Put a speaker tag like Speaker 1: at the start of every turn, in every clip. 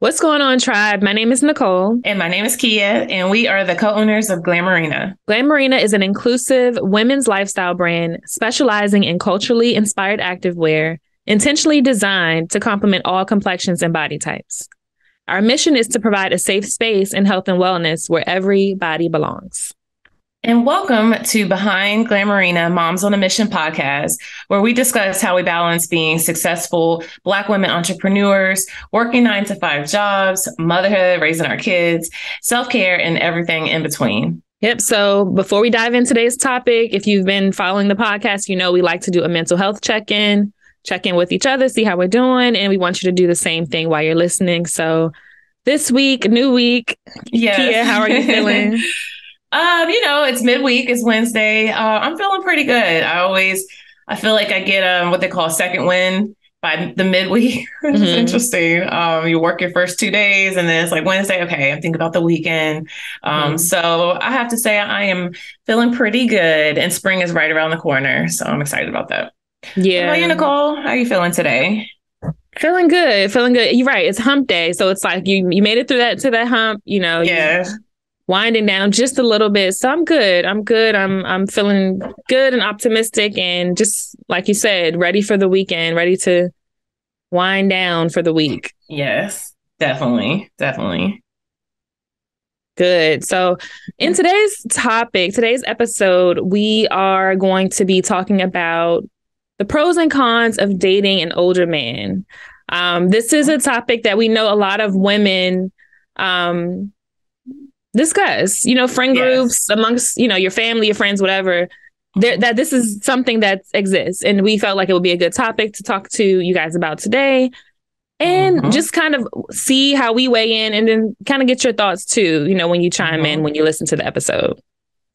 Speaker 1: What's going on, tribe? My name is Nicole.
Speaker 2: And my name is Kia, and we are the co owners of Glamourina.
Speaker 1: Glamourina is an inclusive women's lifestyle brand specializing in culturally inspired activewear, intentionally designed to complement all complexions and body types. Our mission is to provide a safe space in health and wellness where every body belongs.
Speaker 2: And welcome to Behind Glamourina Moms on a Mission podcast, where we discuss how we balance being successful Black women entrepreneurs, working nine to five jobs, motherhood, raising our kids, self care, and everything in between.
Speaker 1: Yep. So before we dive into today's topic, if you've been following the podcast, you know we like to do a mental health check in, check in with each other, see how we're doing. And we want you to do the same thing while you're listening. So this week, new week.
Speaker 2: Yeah.
Speaker 1: Kia, how are you feeling?
Speaker 2: um, you know, it's midweek, it's Wednesday. Uh, I'm feeling pretty good. I always I feel like I get um what they call a second win by the midweek. it's
Speaker 1: Mhm.
Speaker 2: interesting. Um, you work your first two days and then it's like Wednesday, okay, I'm thinking about the weekend. Um,
Speaker 1: Mhm.
Speaker 2: so I have to say I am feeling pretty good and spring is right around the corner. So I'm excited about that.
Speaker 1: Yeah.
Speaker 2: about you, Nicole? How are you feeling today?
Speaker 1: Feeling good, feeling good. You're right. It's hump day, so it's like you you made it through that to that hump. You know,
Speaker 2: Yeah.
Speaker 1: winding down just a little bit. So I'm good. I'm good. I'm I'm feeling good and optimistic, and just like you said, ready for the weekend. Ready to wind down for the week.
Speaker 2: Yes, definitely. Definitely.
Speaker 1: Good. So, in today's topic, today's episode, we are going to be talking about the pros and cons of dating an older man. Um, this is a topic that we know a lot of women um, discuss. You know, friend
Speaker 2: Yes.
Speaker 1: groups amongst you know your family, your friends, whatever. There, that this is something that exists, and we felt like it would be a good topic to talk to you guys about today, and
Speaker 2: Mhm.
Speaker 1: just kind of see how we weigh in, and then kind of get your thoughts too. You know, when you chime in
Speaker 2: Mhm.
Speaker 1: when you listen to the episode.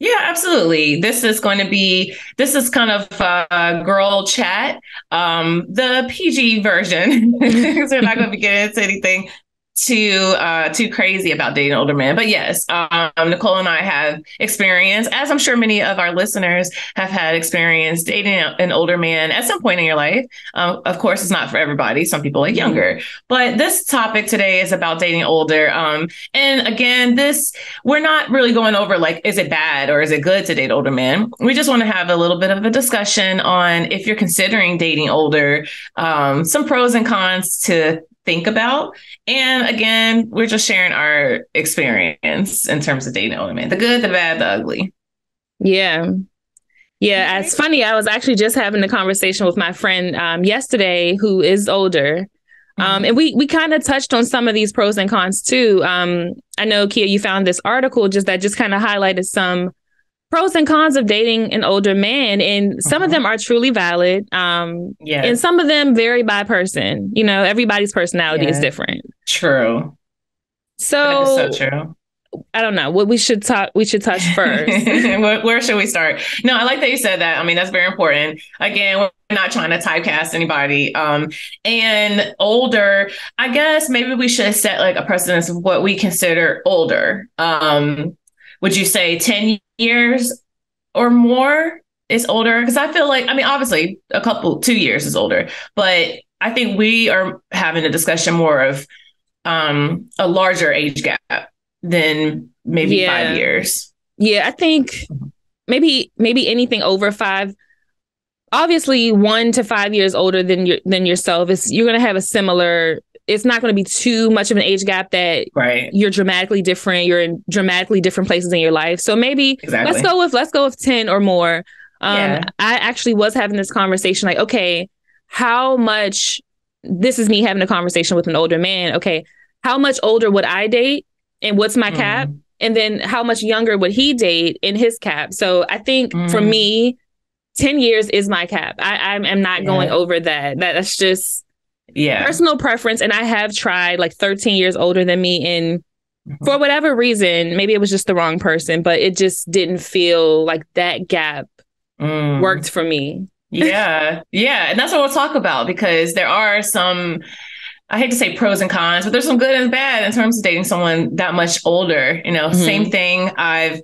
Speaker 2: Yeah, absolutely. This is going to be this is kind of uh, girl chat, um, the PG version. so we're not going to be getting into anything too uh, too crazy about dating older men. But yes, um, Nicole and I have experience, as I'm sure many of our listeners have had experience dating an older man at some point in your life. Um, of course, it's not for everybody. Some people like younger. But this topic today is about dating older. Um, and again, this we're not really going over like, is it bad or is it good to date older men? We just want to have a little bit of a discussion on if you're considering dating older, um, some pros and cons to think about. And again, we're just sharing our experience in terms of dating older men the good, the bad, the ugly.
Speaker 1: Yeah. Yeah, it's funny. I was actually just having a conversation with my friend um, yesterday who is older. Um, and we we kind of touched on some of these pros and cons too. Um, I know Kia, you found this article just that just kind of highlighted some pros and cons of dating an older man, and some of
Speaker 2: Mhm.
Speaker 1: them are truly valid. Um,
Speaker 2: yeah,
Speaker 1: and some of them vary by person. You know, everybody's personality is different.
Speaker 2: true.
Speaker 1: So,
Speaker 2: so true.
Speaker 1: I don't know what we should talk. We should touch first.
Speaker 2: where, where should we start? No, I like that you said that. I mean, that's very important. Again, we're not trying to typecast anybody. Um, and older, I guess maybe we should set like a precedence of what we consider older. Um, would you say 10 years or more is older? Because I feel like, I mean, obviously a couple, two years is older, but I think we are having a discussion more of um, a larger age gap than maybe
Speaker 1: Yeah.
Speaker 2: five years.
Speaker 1: Yeah, I think maybe maybe anything over five. Obviously, one to five years older than your than yourself is you're gonna have a similar. It's not gonna be too much of an age gap that
Speaker 2: Right.
Speaker 1: you're dramatically different. You're in dramatically different places in your life. So maybe
Speaker 2: Exactly.
Speaker 1: let's go with let's go with ten or more. Um,
Speaker 2: Yeah.
Speaker 1: I actually was having this conversation like, okay, how much? This is me having a conversation with an older man. Okay, how much older would I date, and what's my cap?
Speaker 2: Mm.
Speaker 1: and then how much younger would he date in his cap so i think for
Speaker 2: Mm.
Speaker 1: me 10 years is my cap i i'm, am not going over that. that that's just
Speaker 2: Yeah.
Speaker 1: personal preference and i have tried like 13 years older than me and
Speaker 2: Mhm.
Speaker 1: for whatever reason maybe it was just the wrong person but it just didn't feel like that gap
Speaker 2: Mm.
Speaker 1: worked for me
Speaker 2: yeah yeah and that's what we'll talk about because there are some I hate to say pros and cons, but there's some good and bad in terms of dating someone that much older. You know,
Speaker 1: Mhm.
Speaker 2: same thing. I've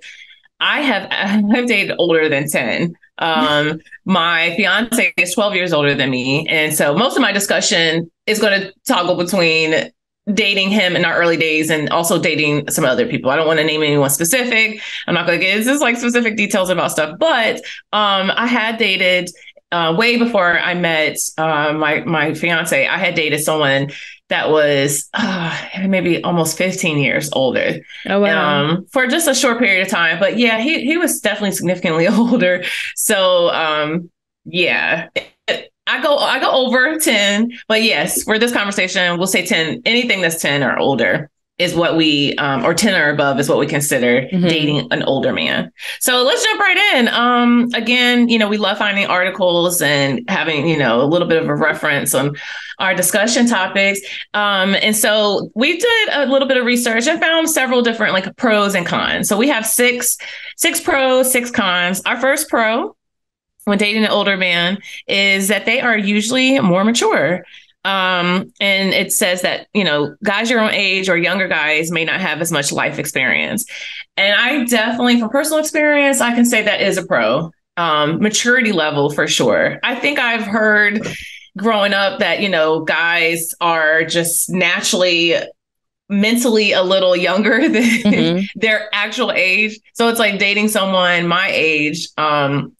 Speaker 2: I have I've dated older than 10. Um, my fiance is 12 years older than me. And so most of my discussion is going to toggle between dating him in our early days and also dating some other people. I don't want to name anyone specific. I'm not going to get into like specific details about stuff, but um, I had dated uh, way before I met uh, my my fiance. I had dated someone that was uh, maybe almost 15 years older
Speaker 1: Oh wow.
Speaker 2: um, for just a short period of time. But yeah, he he was definitely significantly older. So um, yeah, I go I go over ten. But yes, for this conversation, we'll say ten. Anything that's ten or older is what we um, or 10 or above is what we consider
Speaker 1: Mhm.
Speaker 2: dating an older man. So let's jump right in. Um, again, you know, we love finding articles and having, you know, a little bit of a reference on our discussion topics. Um, and so we did a little bit of research and found several different like pros and cons. So we have six, six pros, six cons. Our first pro when dating an older man is that they are usually more mature. Um, and it says that, you know, guys your own age or younger guys may not have as much life experience. And I definitely, from personal experience, I can say that is a pro. Um, maturity level for sure. I think I've heard growing up that, you know, guys are just naturally mentally a little younger than
Speaker 1: Mhm.
Speaker 2: their actual age. So it's like dating someone my age. Um,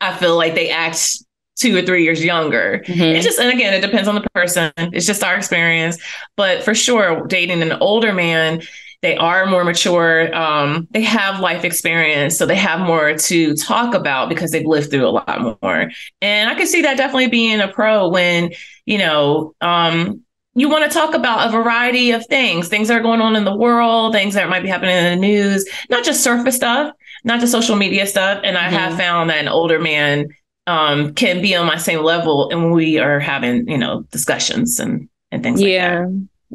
Speaker 2: I feel like they act two or three years younger.
Speaker 1: Mhm.
Speaker 2: It's just, and again, it depends on the person. It's just our experience. But for sure, dating an older man, they are more mature. Um, they have life experience, so they have more to talk about because they've lived through a lot more. And I can see that definitely being a pro when you know um, you want to talk about a variety of things, things that are going on in the world, things that might be happening in the news, not just surface stuff, not just social media stuff. And I have
Speaker 1: Mhm.
Speaker 2: found that an older man um, can be on my same level, and we are having you know discussions and and things like that.
Speaker 1: yeah.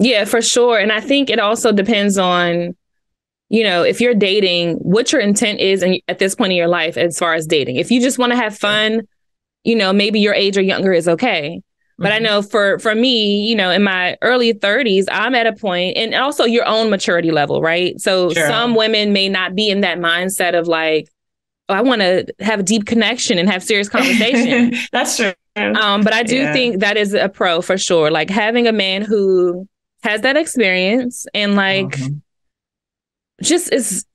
Speaker 1: Yeah, for sure. And I think it also depends on, you know, if you're dating, what your intent is and at this point in your life as far as dating. If you just want to have fun, you know, maybe your age or younger is okay. But I
Speaker 2: Mhm.
Speaker 1: know for for me, you know, in my early 30s, I'm at a point and also your own maturity level, right? So
Speaker 2: Sure.
Speaker 1: some women may not be in that mindset of like, oh, I want to have a deep connection and have serious conversation.
Speaker 2: That's true.
Speaker 1: um, but I do
Speaker 2: Yeah.
Speaker 1: think that is a pro for sure. Like having a man who has that experience and like
Speaker 2: Mhm.
Speaker 1: just is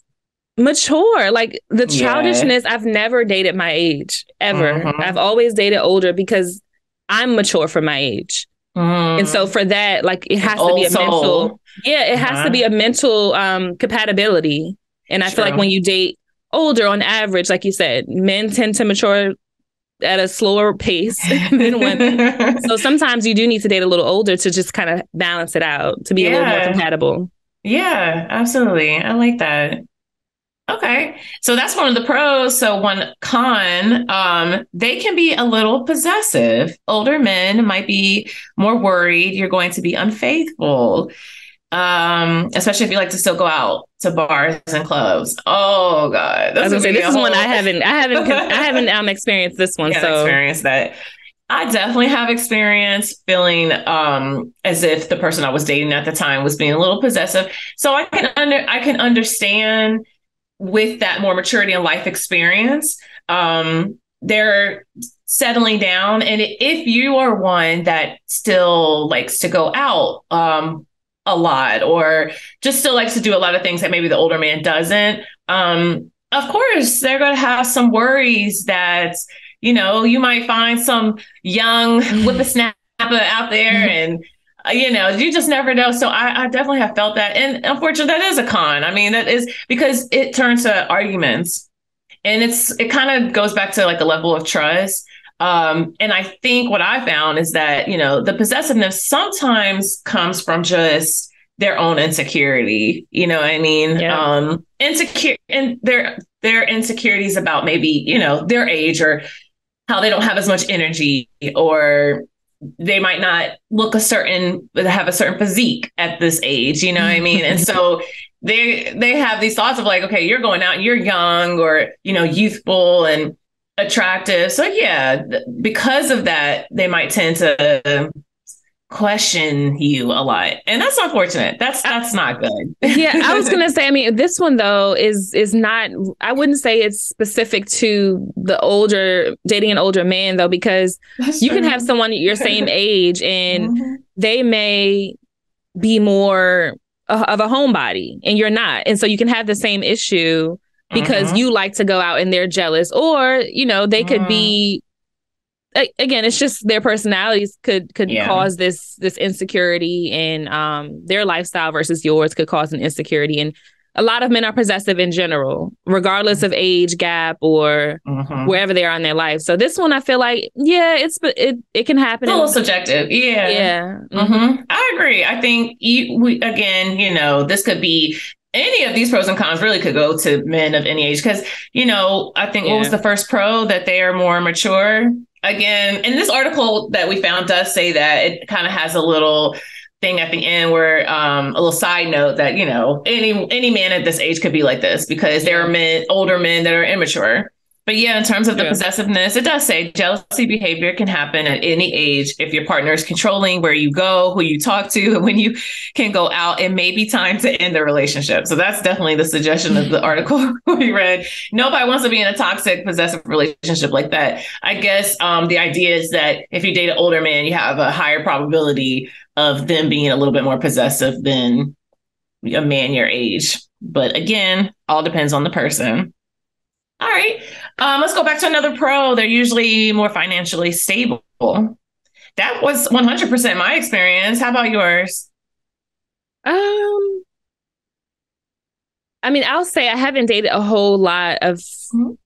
Speaker 1: mature. Like the
Speaker 2: Yeah.
Speaker 1: childishness, I've never dated my age ever.
Speaker 2: Mhm.
Speaker 1: I've always dated older because I'm mature for my age. And so for that, like it has to be a mental, yeah, it has
Speaker 2: Uh-huh.
Speaker 1: to be a mental um compatibility. And I feel like when you date older on average, like you said, men tend to mature at a slower pace than women. So sometimes you do need to date a little older to just kind of balance it out, to be a little more compatible.
Speaker 2: Yeah, absolutely. I like that. Okay. So that's one of the pros. So one con, um, they can be a little possessive. Older men might be more worried you're going to be unfaithful. Um, especially if you like to still go out to bars and clubs. Oh God.
Speaker 1: I was
Speaker 2: That's
Speaker 1: gonna say this is one I haven't, I haven't, I haven't um experienced this one. So
Speaker 2: experience that. I definitely have experience feeling um, as if the person I was dating at the time was being a little possessive. So I can under I can understand with that more maturity and life experience. Um, they're settling down, and if you are one that still likes to go out um, a lot, or just still likes to do a lot of things that maybe the older man doesn't, um, of course they're going to have some worries that you know, you might find some young whippersnapper out there and uh, you know, you just never know. So I, I definitely have felt that. And unfortunately, that is a con. I mean, that is because it turns to arguments and it's, it kind of goes back to like a level of trust. Um, and I think what I found is that, you know, the possessiveness sometimes comes from just their own insecurity. You know what I mean?
Speaker 1: Yeah.
Speaker 2: Um, insecure and their, their insecurities about maybe, you know, their age or how they don't have as much energy or they might not look a certain have a certain physique at this age you know what i mean and so they they have these thoughts of like okay you're going out and you're young or you know youthful and attractive so yeah th- because of that they might tend to question you a lot. And that's unfortunate. That's that's not good.
Speaker 1: yeah, I was gonna say. I mean, this one though is is not. I wouldn't say it's specific to the older dating an older man though, because
Speaker 2: That's
Speaker 1: you can have someone your same age and
Speaker 2: Mhm.
Speaker 1: they may be more of a homebody and you're not, and so you can have the same issue because
Speaker 2: Mhm.
Speaker 1: you like to go out and they're jealous, or you know they could
Speaker 2: Mm.
Speaker 1: be. Again, it's just their personalities could could
Speaker 2: Yeah.
Speaker 1: cause this this insecurity, and um, their lifestyle versus yours could cause an insecurity. And a lot of men are possessive in general, regardless of age gap or
Speaker 2: Mhm.
Speaker 1: wherever they are in their life. So this one, I feel like, yeah, it's it it can happen.
Speaker 2: It's a little subjective. Yeah.
Speaker 1: yeah, Mhm.
Speaker 2: hmm I agree. I think you, we again, you know, this could be any of these pros and cons really could go to men of any age because you know I think what was the first pro that they are more mature. Again, and this article that we found does say that it kind of has a little thing at the end where um a little side note that you know any any man at this age could be like this because there are men older men that are immature but yeah, in terms of the
Speaker 1: Yeah.
Speaker 2: possessiveness, it does say jealousy behavior can happen at any age if your partner is controlling where you go, who you talk to, and when you can go out. It may be time to end the relationship. So that's definitely the suggestion of the article we read. Nobody wants to be in a toxic, possessive relationship like that. I guess um, the idea is that if you date an older man, you have a higher probability of them being a little bit more possessive than a man your age. But again, all depends on the person. All right. Um, let's go back to another pro. They're usually more financially stable. That was 100% my experience. How about yours?
Speaker 1: Um, I mean, I'll say I haven't dated a whole lot of,
Speaker 2: Mhm.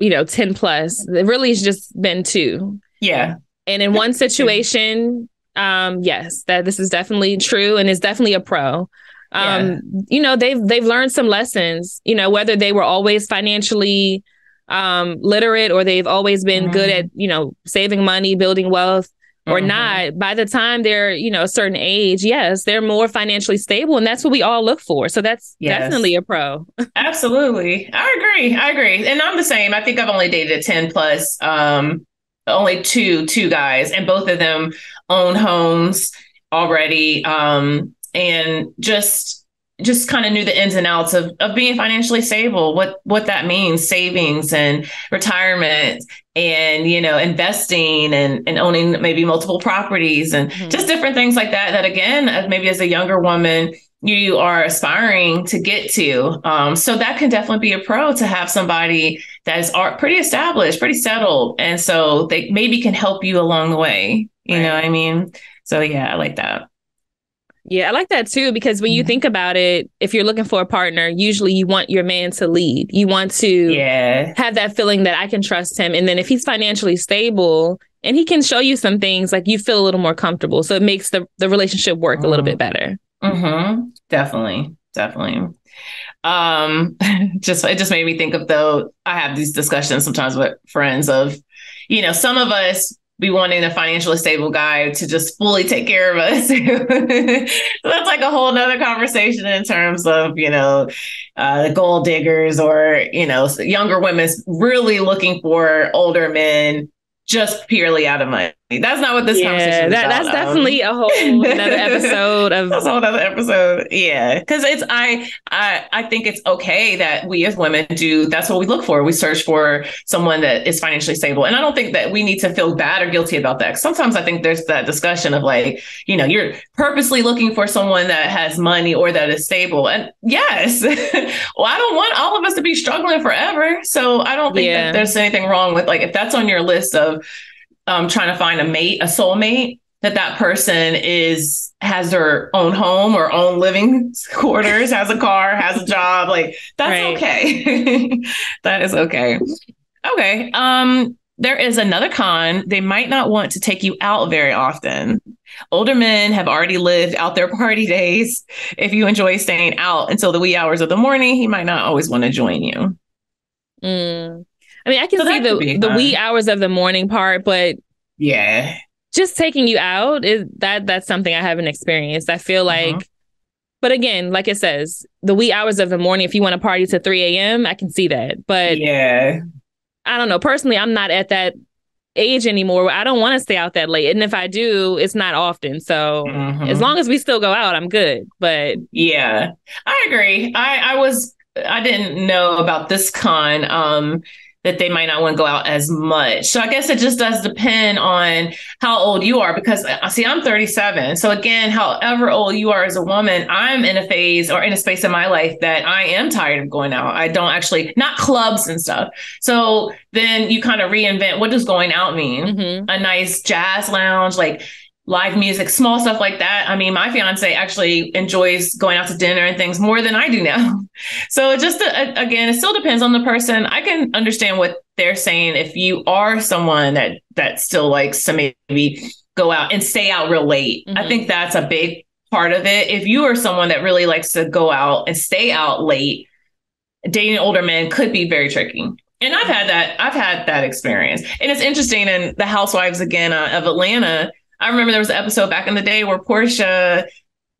Speaker 1: you know, ten plus. It really has just been two.
Speaker 2: Yeah.
Speaker 1: And in one situation, um, yes, that this is definitely true and is definitely a pro. Um, you know, they've they've learned some lessons, you know, whether they were always financially um literate or they've always been good
Speaker 2: Mhm.
Speaker 1: at, you know, saving money, building wealth or
Speaker 2: Mhm.
Speaker 1: not, by the time they're, you know, a certain age, yes, they're more financially stable. And that's what we all look for. So that's
Speaker 2: Yes.
Speaker 1: definitely a pro.
Speaker 2: Absolutely. I agree. I agree. And I'm the same. I think I've only dated 10 plus, um, only two, two guys, and both of them own homes already. Um, and just just kind of knew the ins and outs of of being financially stable, what what that means, savings and retirement and you know, investing and and owning maybe multiple properties and
Speaker 1: Mhm.
Speaker 2: just different things like that that again, maybe as a younger woman you are aspiring to get to. Um, so that can definitely be a pro to have somebody that is pretty established, pretty settled. And so they maybe can help you along the way. You know what I mean? So yeah, I like that.
Speaker 1: Yeah, I like that too because when you
Speaker 2: Mhm.
Speaker 1: think about it, if you're looking for a partner, usually you want your man to lead. You want to
Speaker 2: Yeah.
Speaker 1: have that feeling that I can trust him. And then if he's financially stable and he can show you some things, like you feel a little more comfortable. So it makes the, the relationship work a little bit better.
Speaker 2: Mm-hmm. Definitely. Definitely. Um, just it just made me think of though I have these discussions sometimes with friends of, you know, some of us be wanting a financially stable guy to just fully take care of us. that's like a whole nother conversation in terms of, you know, uh, the gold diggers or, you know, younger women really looking for older men just purely out of money. That's not what this
Speaker 1: yeah,
Speaker 2: conversation is
Speaker 1: that, that's
Speaker 2: Um,
Speaker 1: definitely a whole another episode of
Speaker 2: that's a whole other episode. Yeah. Because it's I I I think it's okay that we as women do that's what we look for. We search for someone that is financially stable. And I don't think that we need to feel bad or guilty about that. Sometimes I think there's that discussion of like, you know, you're purposely looking for someone that has money or that is stable. And yes, well, I don't want all of us to be struggling forever. So I don't think
Speaker 1: Yeah.
Speaker 2: that there's anything wrong with like if that's on your list of um, trying to find a mate, a soulmate, that that person is has their own home or own living quarters, has a car, has a job. Like that's
Speaker 1: Right.
Speaker 2: okay. that is okay. Okay. Um, there is another con. They might not want to take you out very often. Older men have already lived out their party days. If you enjoy staying out until the wee hours of the morning, he might not always want to join you.
Speaker 1: Mm. I mean, I can
Speaker 2: So
Speaker 1: see
Speaker 2: that could be
Speaker 1: the the wee hours of the morning part, but
Speaker 2: Yeah.
Speaker 1: just taking you out is that that's something I haven't experienced. I feel like,
Speaker 2: Mhm.
Speaker 1: but again, like it says, the wee hours of the morning. If you want to party to three a.m., I can see that. But
Speaker 2: yeah.
Speaker 1: I don't know. Personally, I'm not at that age anymore. I don't want to stay out that late. And if I do, it's not often. So
Speaker 2: Mhm.
Speaker 1: as long as we still go out, I'm good. But
Speaker 2: Yeah, I agree. I, I was I didn't know about this con um that they might not want to go out as much. So I guess it just does depend on how old you are because I see I'm 37. So again, however old you are as a woman, I'm in a phase or in a space in my life that I am tired of going out. I don't actually not clubs and stuff. So then you kind of reinvent what does going out mean?
Speaker 1: mhm.
Speaker 2: a nice jazz lounge, like live music, small stuff like that. I mean, my fiance actually enjoys going out to dinner and things more than I do now. So just uh, again, it still depends on the person. I can understand what they're saying if you are someone that that still likes to maybe go out and stay out real late. I
Speaker 1: Mhm.
Speaker 2: think that's a big part of it. If you are someone that really likes to go out and stay out late, dating older men could be very tricky. And I've had that. I've had that experience. And it's interesting. In the Housewives again uh, of Atlanta, I remember there was an episode back in the day where Porsha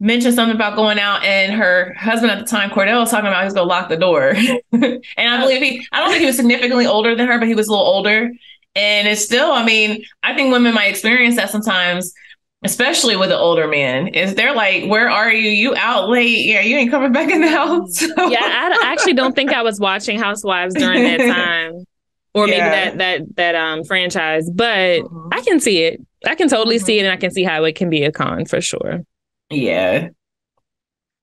Speaker 2: mentioned something about going out, and her husband at the time, Kordell, was talking about he was going to lock the door. and I believe he. I don't think he was significantly older than her, but he was a little older. And it's still. I mean, I think women might experience that sometimes. Especially with an older man, is they're like, "Where are you? You out late? Yeah, you ain't coming back in the house."
Speaker 1: yeah, I, actually don't think I was watching Housewives during that time. Or maybe that that that um franchise, but
Speaker 2: Mhm.
Speaker 1: I can see it. I can totally see it, and I can see how it can be a con for sure.
Speaker 2: Yeah.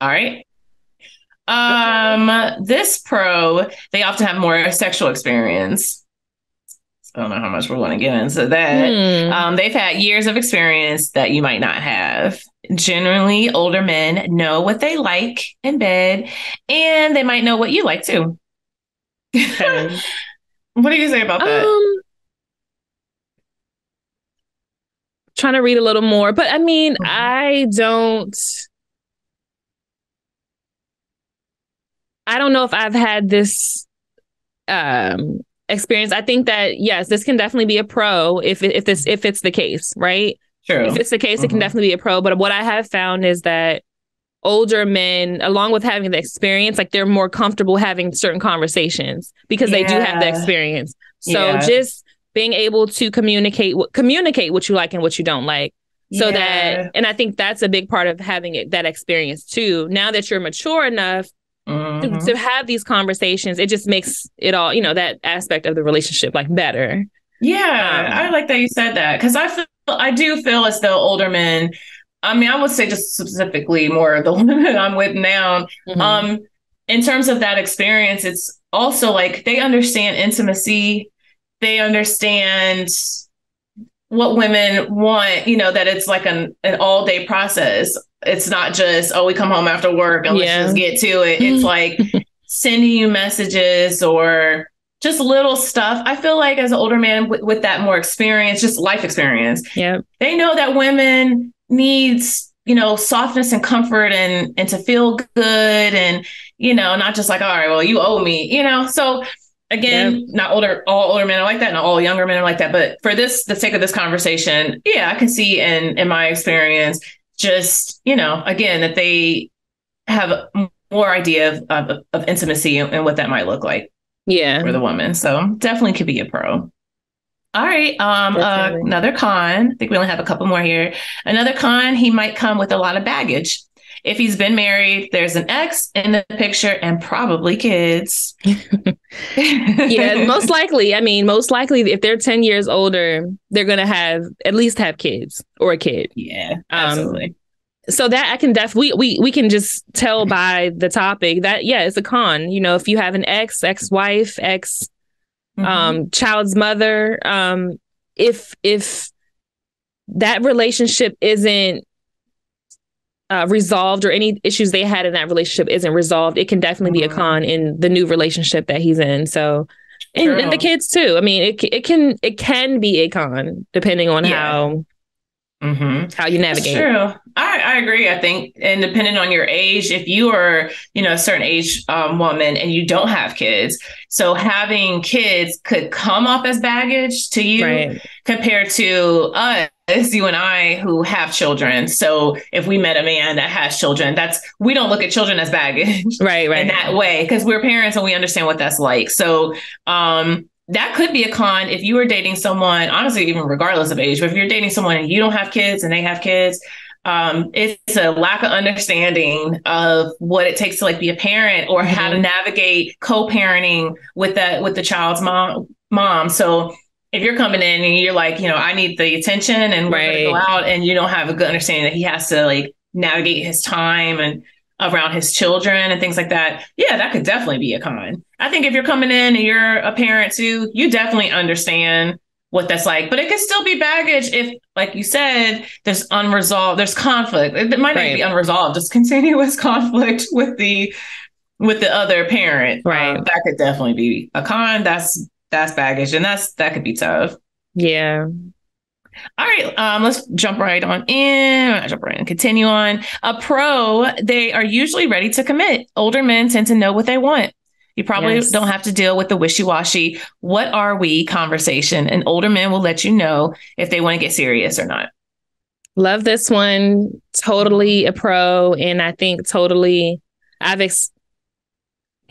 Speaker 2: All right. Um, this pro, they often have more sexual experience. I don't know how much we're going to get into that.
Speaker 1: Hmm.
Speaker 2: Um, they've had years of experience that you might not have. Generally, older men know what they like in bed, and they might know what you like too.
Speaker 1: Okay.
Speaker 2: what do you say about that?
Speaker 1: Um, trying to read a little more, but I mean,
Speaker 2: Mhm.
Speaker 1: I don't. I don't know if I've had this um experience. I think that yes, this can definitely be a pro if if this if it's the case, right?
Speaker 2: True.
Speaker 1: If it's the case, it can
Speaker 2: Mhm.
Speaker 1: definitely be a pro. But what I have found is that older men, along with having the experience, like they're more comfortable having certain conversations because they do have the experience. So
Speaker 2: Yeah.
Speaker 1: just being able to communicate what communicate what you like and what you don't like. So
Speaker 2: Yeah.
Speaker 1: that and I think that's a big part of having it, that experience too. Now that you're mature enough to,
Speaker 2: Mhm.
Speaker 1: to have these conversations, it just makes it all, you know, that aspect of the relationship like better.
Speaker 2: Yeah,
Speaker 1: Um,
Speaker 2: I like that you said that because I feel I do feel as though older men. I mean, I would say just specifically more the women I'm with now.
Speaker 1: Mhm.
Speaker 2: Um, in terms of that experience, it's also like they understand intimacy. They understand what women want. You know that it's like an an all day process. It's not just oh we come home after work and
Speaker 1: Yeah.
Speaker 2: let's just get to it. It's mm. like sending you messages or just little stuff. I feel like as an older man with, with that more experience, just life experience,
Speaker 1: yeah.
Speaker 2: they know that women needs you know softness and comfort and and to feel good and you know not just like all right well you owe me you know so again not older all older men are like that not all younger men are like that but for this the sake of this conversation yeah i can see in in my experience just you know again that they have more idea of of, of intimacy and, and what that might look like
Speaker 1: Yeah.
Speaker 2: for the woman. So definitely could be a pro. All right. Um, uh, another con. I think we only have a couple more here. Another con. He might come with a lot of baggage. If he's been married, there's an ex in the picture and probably kids.
Speaker 1: yeah, most likely. I mean, most likely, if they're ten years older, they're gonna have at least have kids or a kid.
Speaker 2: Yeah,
Speaker 1: Um,
Speaker 2: absolutely.
Speaker 1: So that I can definitely we, we we can just tell by the topic that yeah, it's a con. You know, if you have an ex, ex wife, ex
Speaker 2: Mhm.
Speaker 1: um child's mother, um, if if that relationship isn't uh, resolved or any issues they had in that relationship isn't resolved, it can definitely be a
Speaker 2: Mhm.
Speaker 1: con in the new relationship that he's in. So, and, and the kids too. I mean, it it can it can be a con depending on
Speaker 2: Yeah.
Speaker 1: how
Speaker 2: Mhm.
Speaker 1: how you
Speaker 2: That's
Speaker 1: navigate.
Speaker 2: true. I, I agree. I think, and depending on your age, if you are, you know, a certain age um, woman and you don't have kids, so having kids could come off as baggage to you
Speaker 1: Right.
Speaker 2: compared to us, you and I, who have children. So if we met a man that has children, that's we don't look at children as baggage
Speaker 1: Right. Right.
Speaker 2: in that way because we're parents and we understand what that's like. So um that could be a con if you are dating someone, honestly, even regardless of age, but if you're dating someone and you don't have kids and they have kids, um, it's a lack of understanding of what it takes to like be a parent or mm-hmm. how to mm-hmm. navigate co-parenting with that with the child's mom mom. So if you're coming in and you're like, you know, I need the attention and we're right. go out and you don't have a good understanding that he has to like navigate his time and around his children and things like that, yeah, that could definitely be a con. I think if you're coming in and you're a parent too, you definitely understand what that's like. But it could still be baggage if, like you said, there's unresolved, there's conflict. It might not be unresolved, just continuous conflict with the with the other parent.
Speaker 1: Right.
Speaker 2: Um, that could definitely be a con. That's that's baggage, and that's that could be tough.
Speaker 1: Yeah.
Speaker 2: All right, um, let's jump right on in. Jump right and continue on. A pro, they are usually ready to commit. Older men tend to know what they want. You probably yes. don't have to deal with the wishy washy, what are we conversation. And older men will let you know if they want to get serious or not.
Speaker 1: Love this one. Totally a pro. And I think totally, I've ex-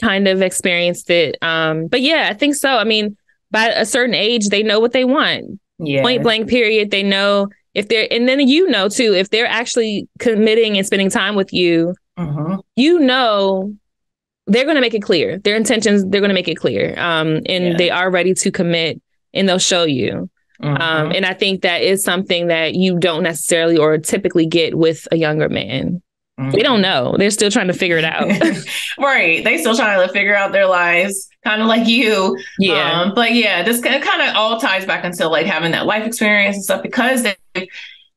Speaker 1: kind of experienced it. Um, but yeah, I think so. I mean, by a certain age, they know what they want yeah. point blank period. They know if they're, and then you know too, if they're actually committing and spending time with you,
Speaker 2: uh-huh.
Speaker 1: you know they're going to make it clear. Their intentions, they're going to make it clear. Um, and yeah. they are ready to commit and they'll show you. Um, uh-huh. and I think that is something that you don't necessarily or typically get with a younger man. Mm-hmm. They don't know. They're still trying to figure it out.
Speaker 2: right. They still trying to figure out their lives, kind of like you.
Speaker 1: Yeah.
Speaker 2: Um, but yeah, this kind of all ties back into like having that life experience and stuff because they've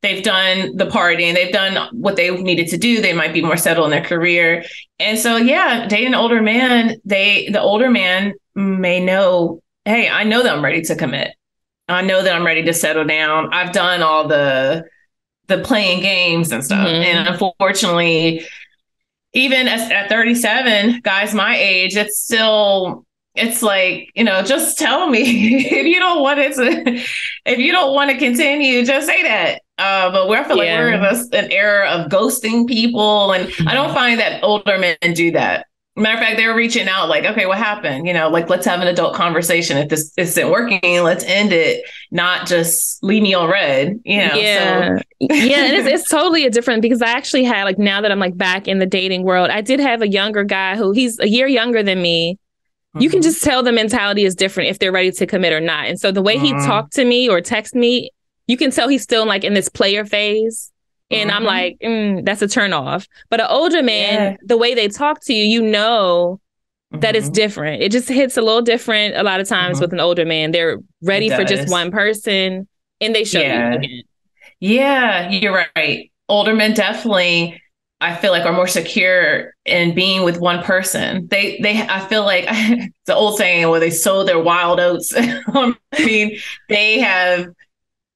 Speaker 2: they've done the partying, they've done what they needed to do. They might be more settled in their career. And so yeah, dating an older man, they the older man may know, hey, I know that I'm ready to commit. I know that I'm ready to settle down. I've done all the the playing games and stuff. Mm-hmm. And unfortunately, even as, at 37, guys my age, it's still it's like you know just tell me if you don't want it to if you don't want to continue just say that uh, but we're I feel yeah. like we're in a, an era of ghosting people and mm-hmm. I don't find that older men do that Matter of fact, they were reaching out like, okay, what happened? You know, like let's have an adult conversation. If this isn't working, let's end it, not just leave me on read You know,
Speaker 1: yeah, so. yeah, and it's, it's totally a different because I actually had like now that I'm like back in the dating world, I did have a younger guy who he's a year younger than me. Mm-hmm. You can mm-hmm. just tell the mentality is different if they're ready to commit or not. And so the way mm-hmm. he talked to me or text me, you can tell he's still like in this player phase. And mm-hmm. I'm like, mm, that's a turn off. But an older man, yeah. the way they talk to you, you know mm-hmm. that it's mm-hmm. different. It just hits a little different a lot of times mm-hmm. with an older man. They're ready for just one person and they show
Speaker 2: yeah.
Speaker 1: you.
Speaker 2: Yeah, you're right. Older men definitely I feel like are more secure in being with one person. They they I feel like the old saying where they sow their wild oats. I mean, they have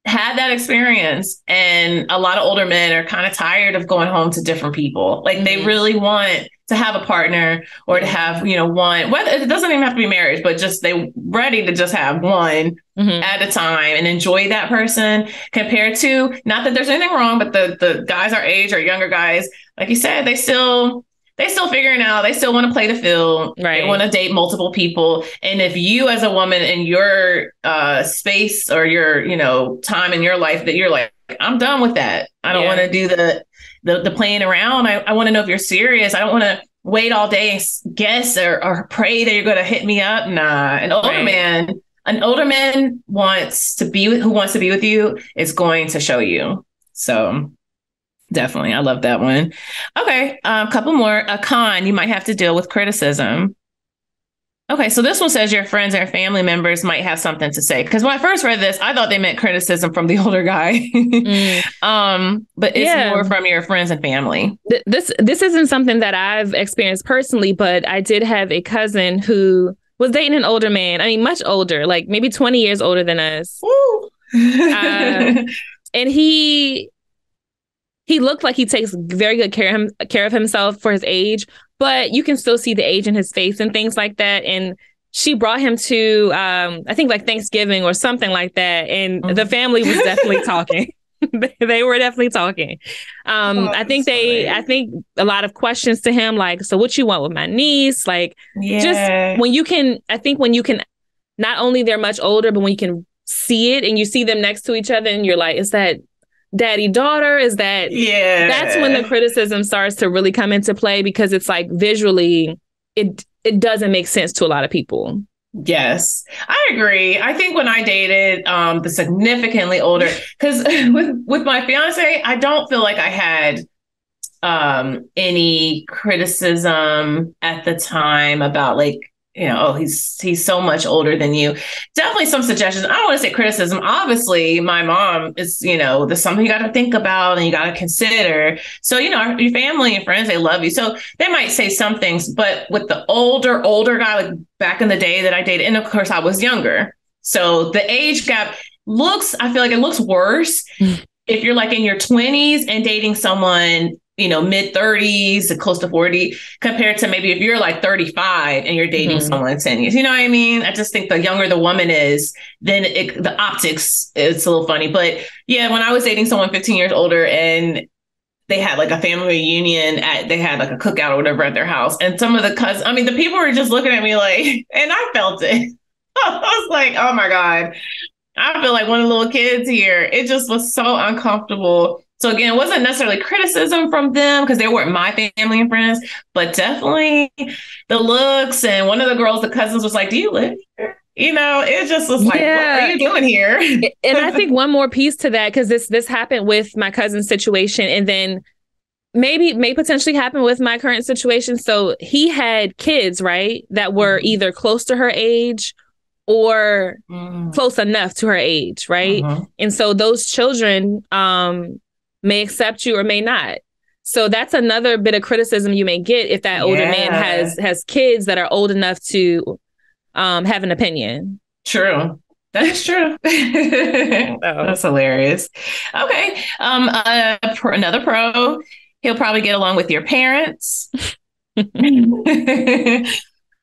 Speaker 2: had that experience and a lot of older men are kind of tired of going home to different people like mm-hmm. they really want to have a partner or to have you know one whether it doesn't even have to be marriage but just they ready to just have one mm-hmm. at a time and enjoy that person compared to not that there's anything wrong but the the guys our age or younger guys like you said they still they still figuring out they still want to play the field.
Speaker 1: Right
Speaker 2: they want to date multiple people. And if you as a woman in your uh space or your you know time in your life that you're like i'm done with that. I don't yeah. want to do the, the the playing around. I, I want to know if you're serious. I don't want to wait all day and guess or, or pray that you're going to hit me up. Nah. An older right. man an older man wants to be with who wants to be with you is going to show you. So Definitely. I love that one. Okay. A um, couple more. A con, you might have to deal with criticism. Okay, so this one says your friends or family members might have something to say. Because when I first read this, I thought they meant criticism from the older guy. mm. um, but it's yeah. more from your friends and family.
Speaker 1: Th- this this isn't something that I've experienced personally, but I did have a cousin who was dating an older man. I mean, much older, like maybe 20 years older than us. uh, and he he looked like he takes very good care of, him, care of himself for his age, but you can still see the age in his face and things like that. And she brought him to, um, I think like Thanksgiving or something like that. And mm-hmm. the family was definitely talking. they were definitely talking. Um, oh, I think they. I think a lot of questions to him, like, so what you want with my niece? Like, yeah. just when you can, I think when you can not only they're much older, but when you can see it and you see them next to each other and you're like, is that daddy daughter? Is that
Speaker 2: Yeah.
Speaker 1: that's when the criticism starts to really come into play because it's like visually it it doesn't make sense to a lot of people.
Speaker 2: Yes, I agree. I think when I dated um the significantly older, because with with my fiance, I don't feel like I had um any criticism at the time about like you know oh he's he's so much older than you. Definitely some suggestions. I don't want to say criticism. Obviously my mom is you know there's something you got to think about and you got to consider. So you know your family and friends they love you. So they might say some things but with the older older guy like back in the day that i dated and of course i was younger. So the age gap looks i feel like it looks worse
Speaker 1: Mm.
Speaker 2: if you're like in your 20s and dating someone you know mid 30s to close to 40 compared to maybe if you're like 35 and you're dating
Speaker 1: Mhm.
Speaker 2: someone 10 years. You know what i mean? I just think the younger the woman is then it, the optics it's a little funny. But yeah when i was dating someone 15 years older and they had like a family reunion at they had like a cookout or whatever at their house and some of the cousins i mean the people were just looking at me like and i felt it. I was like oh my god. I feel like one of the little kids here. It just was so uncomfortable so again, it wasn't necessarily criticism from them because they weren't my family and friends, but definitely the looks. And one of the girls, the cousins, was like, "Do you live here?" You know, it just was like,
Speaker 1: Yeah.
Speaker 2: "What are you doing here?"
Speaker 1: and I think one more piece to that because this this happened with my cousin's situation, and then maybe may potentially happen with my current situation. So he had kids, right, that were
Speaker 2: Mhm.
Speaker 1: either close to her age or
Speaker 2: Mhm.
Speaker 1: close enough to her age, right?
Speaker 2: Mhm.
Speaker 1: And so those children um may accept you or may not. So that's another bit of criticism you may get if that older man has has kids that are old enough to um have an opinion.
Speaker 2: True. That is true. That's hilarious. Okay. Um, uh, pro, another pro. He'll probably get along with your parents. um,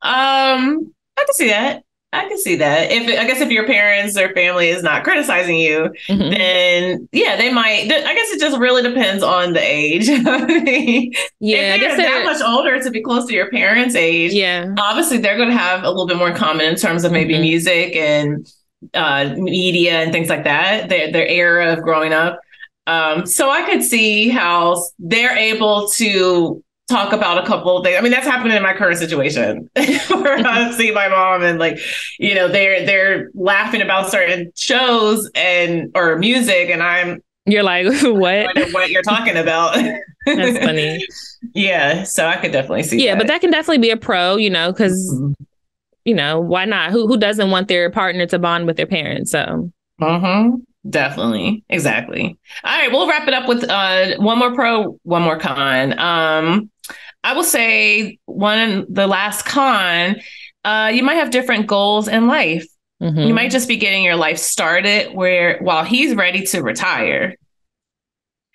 Speaker 2: I can see that. I can see that. If I guess if your parents or family is not criticizing you,
Speaker 1: Mhm.
Speaker 2: then yeah, they might. I guess it just really depends on the age. I mean,
Speaker 1: Yeah, I
Speaker 2: if
Speaker 1: guess
Speaker 2: they're
Speaker 1: they're-
Speaker 2: that much older to be close to your parents' age,
Speaker 1: yeah.
Speaker 2: obviously they're going to have a little bit more in common in terms of maybe
Speaker 1: Mhm.
Speaker 2: music and uh, media and things like that. Their their era of growing up. Um, so I could see how they're able to talk about a couple of things. I mean, that's happening in my current situation where I see my mom and like, you know, they're they're laughing about certain shows and or music, and I'm
Speaker 1: You're like, what?
Speaker 2: what you're talking about.
Speaker 1: That's funny.
Speaker 2: yeah, so I could definitely see.
Speaker 1: Yeah, but that can definitely be a pro, you know, because
Speaker 2: Mhm.
Speaker 1: you know why not? Who who doesn't want their partner to bond with their parents? So
Speaker 2: Mm-hmm. Definitely. Exactly. All right. We'll wrap it up with uh, one more pro, one more con. Um, I will say one, the last con, uh, you might have different goals in life.
Speaker 1: mhm.
Speaker 2: You might just be getting your life started where while he's ready to retire.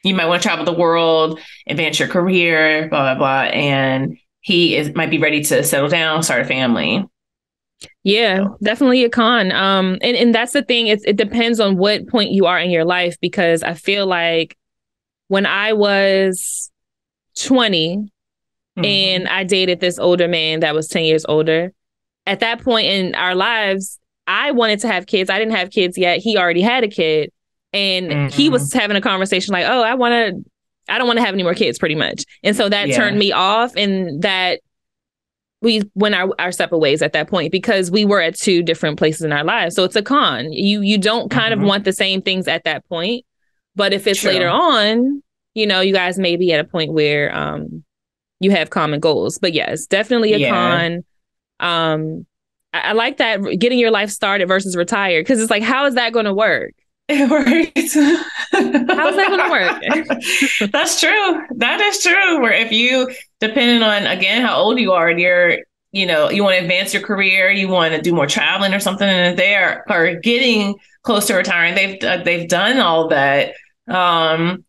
Speaker 2: You might want to travel the world, advance your career, blah, blah, blah. And he is might be ready to settle down, start a family.
Speaker 1: Yeah, definitely a con. Um, and and that's the thing. It's it depends on what point you are in your life because I feel like when I was twenty
Speaker 2: Mhm.
Speaker 1: and I dated this older man that was ten years older, at that point in our lives, I wanted to have kids. I didn't have kids yet. He already had a kid, and he was having a conversation like, "Oh, I want to." I don't want to have any more kids, pretty much. And so that
Speaker 2: Yeah.
Speaker 1: turned me off, and that we went our, our separate ways at that point because we were at two different places in our lives. So it's a con. You you don't kind
Speaker 2: Mhm.
Speaker 1: of want the same things at that point. But if it's
Speaker 2: True.
Speaker 1: later on, you know, you guys may be at a point where um you have common goals. But yes, definitely a
Speaker 2: Yeah.
Speaker 1: con. Um I, I like that getting your life started versus retired because it's like, how is that going to work?
Speaker 2: Right.
Speaker 1: How's that gonna
Speaker 2: work? That's true. That is true. Where if you, depending on again how old you are, and you're, you know, you want to advance your career, you want to do more traveling or something, and they are are getting close to retiring, they've uh, they've done all that. Um,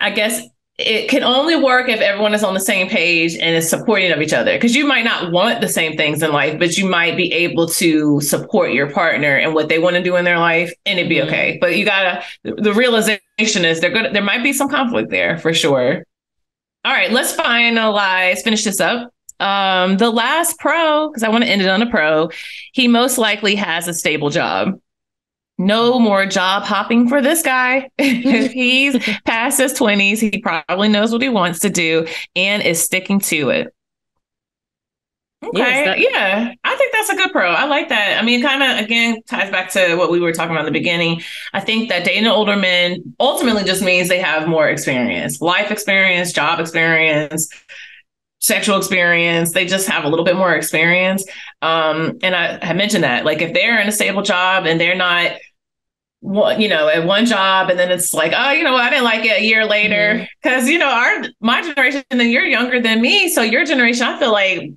Speaker 2: I guess it can only work if everyone is on the same page and is supporting of each other. Because you might not want the same things in life, but you might be able to support your partner and what they want to do in their life, and it'd be
Speaker 1: Mhm.
Speaker 2: okay. But you gotta. The realization is they're gonna. There might be some conflict there for sure. All right, let's finalize. Finish this up. um, the last pro, because I want to end it on a pro, he most likely has a stable job. No more job hopping for this guy. if he's past his 20s, he probably knows what he wants to do and is sticking to it. Okay.
Speaker 1: Yes, that-
Speaker 2: yeah. I think that's a good pro. I like that. I mean, kind of again ties back to what we were talking about in the beginning. I think that dating older men ultimately just means they have more experience, life experience, job experience, sexual experience. They just have a little bit more experience. Um, and I, I mentioned that, like, if they're in a stable job and they're not one, you know, at one job, and then it's like, oh, you know, I didn't like it a year later because you know, our my generation, and then you're younger than me, so your generation, I feel like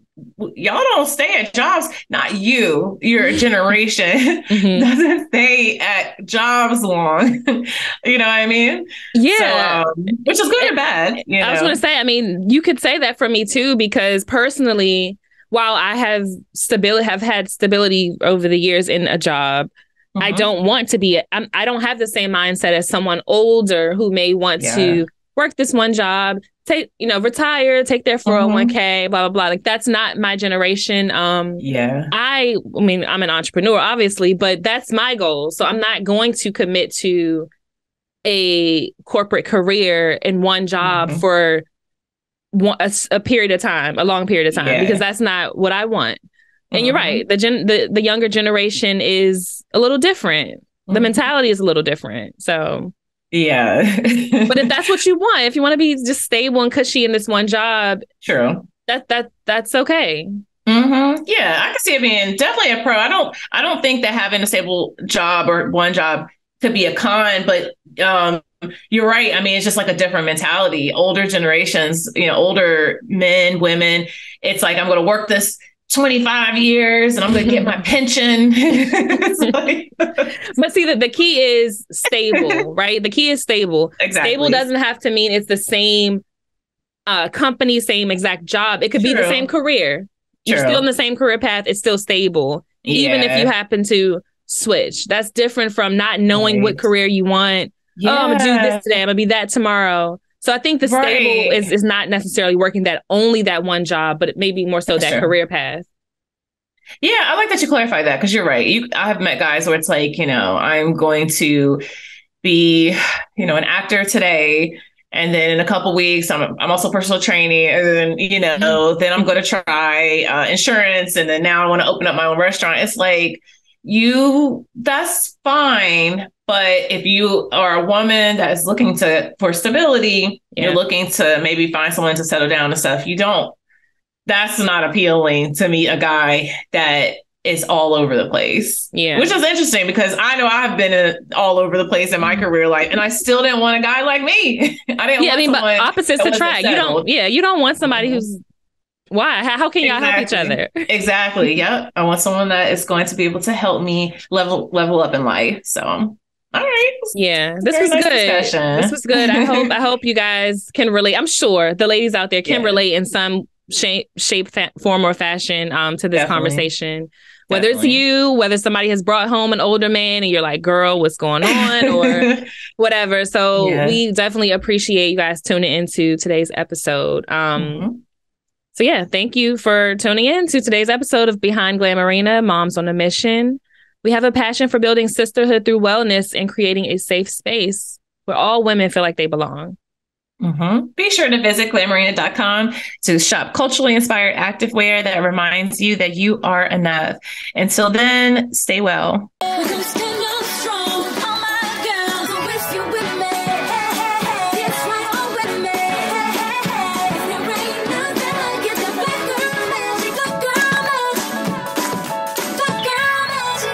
Speaker 2: y'all don't stay at jobs. Not you, your generation
Speaker 1: Mhm.
Speaker 2: doesn't stay at jobs long. you know what I mean?
Speaker 1: Yeah.
Speaker 2: So, um, which is good and bad. You know?
Speaker 1: I was going to say, I mean, you could say that for me too, because personally, while I have stability, have had stability over the years in a job, I
Speaker 2: Mhm.
Speaker 1: don't want to be. I'm, I don't have the same mindset as someone older who may want
Speaker 2: Yeah.
Speaker 1: to work this one job, take you know, retire, take their 401k, blah blah blah. Like that's not my generation. Um,
Speaker 2: Yeah.
Speaker 1: I, I mean, I'm an entrepreneur, obviously, but that's my goal. So I'm not going to commit to a corporate career in one job
Speaker 2: Mhm.
Speaker 1: for one, a, a period of time, a long period of time,
Speaker 2: Yeah.
Speaker 1: because that's not what I want. And you're
Speaker 2: Mhm.
Speaker 1: right. The gen, the the younger generation is a little different. The
Speaker 2: Mhm.
Speaker 1: mentality is a little different. So,
Speaker 2: Yeah.
Speaker 1: but if that's what you want, if you want to be just stable and cushy in this one job,
Speaker 2: true.
Speaker 1: that that that's okay.
Speaker 2: hmm Yeah, I can see it being definitely a pro. I don't. I don't think that having a stable job or one job could be a con, but um, you're right. I mean, it's just like a different mentality. Older generations, you know, older men, women. It's like I'm going to work this 25 years and I'm going to get my pension. Like-
Speaker 1: But see, the, the key is stable, right? The key is stable.
Speaker 2: exactly.
Speaker 1: Stable doesn't have to mean it's the same uh, company, same exact job. It could be the same career. You're
Speaker 2: True.
Speaker 1: still in the same career path. It's still stable, even if you happen to switch. That's different from not knowing what career you want. Oh, I'm gonna do this today. I'm gonna be that tomorrow. So I think the stable is is not necessarily working that only that one job, but it may be more so
Speaker 2: That's
Speaker 1: that
Speaker 2: true.
Speaker 1: career path.
Speaker 2: Yeah, I like that you clarify that because you're right. You, I have met guys where it's like, you know, I'm going to be, you know, an actor today, and then in a couple weeks, I'm I'm also personal training, and then you know, then I'm going to try uh, insurance, and then now I want to open up my own restaurant. It's like you, that's fine, but if you are a woman that is looking to for stability,
Speaker 1: Yeah.
Speaker 2: you're looking to maybe find someone to settle down and stuff. You don't that's not appealing to me a guy that is all over the place
Speaker 1: Yeah.
Speaker 2: which is interesting because i know i've been in, all over the place in my career life and i still didn't want a guy like me i didn't
Speaker 1: yeah, I mean, but opposites attract. You don't. Yeah, you don't want somebody
Speaker 2: Mhm.
Speaker 1: who's why? How, can y'all help each other?
Speaker 2: exactly yep i want someone that is going to be able to help me level level up in life so all right
Speaker 1: Yeah, this
Speaker 2: Very
Speaker 1: was
Speaker 2: nice
Speaker 1: good.
Speaker 2: discussion.
Speaker 1: This was good. I hope I hope you guys can relate. I'm sure the ladies out there can
Speaker 2: Yeah.
Speaker 1: relate in some shape, shape, fa- form, or fashion um, to this
Speaker 2: Definitely.
Speaker 1: conversation. Whether
Speaker 2: Definitely.
Speaker 1: it's you, whether somebody has brought home an older man and you're like, "Girl, what's going on?" or whatever. So
Speaker 2: Yeah.
Speaker 1: we definitely appreciate you guys tuning into today's episode. Um,
Speaker 2: Mhm.
Speaker 1: So yeah, thank you for tuning in to today's episode of Behind Glamourina, Moms on a Mission. We have a passion for building sisterhood through wellness and creating a safe space where all women feel like they belong.
Speaker 2: Mhm. Be sure to visit glamourina.com to shop culturally inspired activewear that reminds you that you are enough. Until then, stay well.